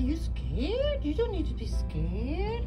Are you scared? You don't need to be scared.